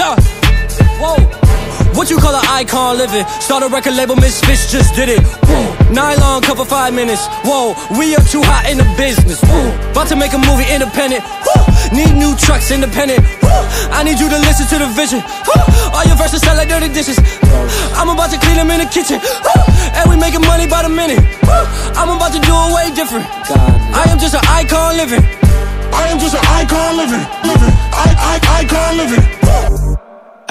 Whoa. What you call an icon living? Start a record label, miss Misfits just did it. Nylon cover five minutes. Whoa, we are too hot in the business. Whoa. About to make a movie independent. Whoa. Need new trucks independent. Whoa. I need you to listen to the vision. Whoa. All your verses sound like dirty dishes. I'm about to clean them in the kitchen. Whoa. And we making money by the minute. Whoa. I'm about to do it way different. God. I am just an icon living. I am just an icon living,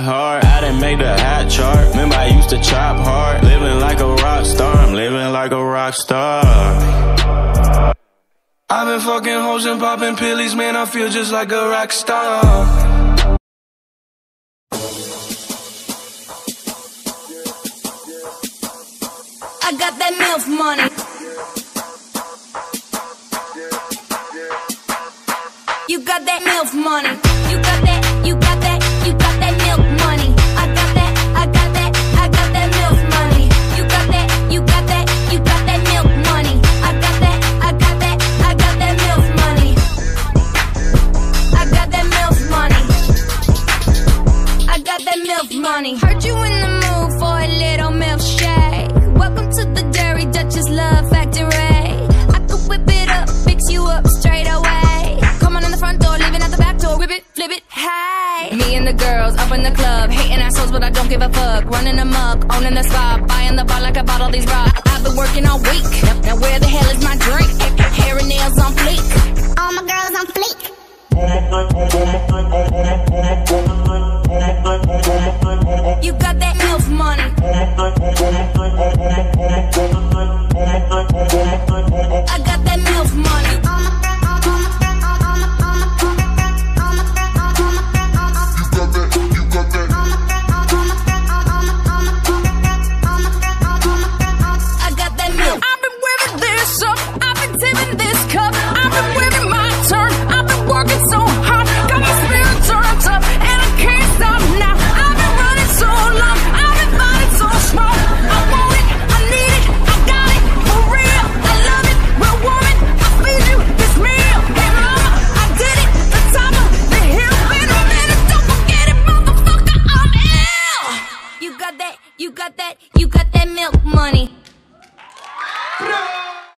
you hard. I didn't make the hot chart. Remember I used to chop hard. Living like a rock star, I'm living like a rock star. I've been fucking hoes and popping pillies, man. I feel just like a rock star. I got that MILF money. You got that MILF money. Up in the club, hating assholes, but I don't give a fuck. Running amok, owning the spot, buying the bar like I bought all these rocks. I've been working all week. Now where the hell is my drink? Hair and nails on fleek. All my girls on fleek. You got that MILF money. got that, you got that milk money.